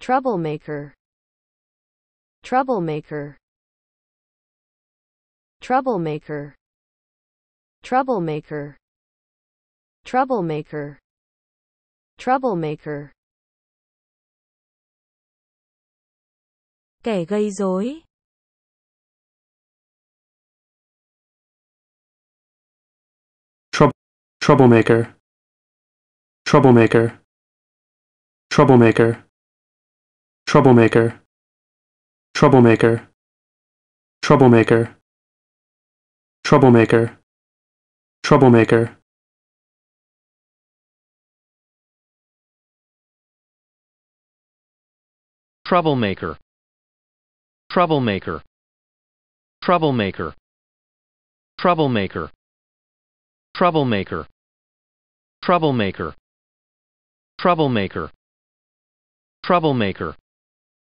troublemaker troublemaker troublemaker troublemaker troublemaker troublemaker Kẻ gây rối. Troublemaker. Troublemaker. Troublemaker. Troublemaker. Troublemaker. Troublemaker. Troublemaker. Troublemaker. troublemaker troublemaker troublemaker troublemaker troublemaker troublemaker troublemaker troublemaker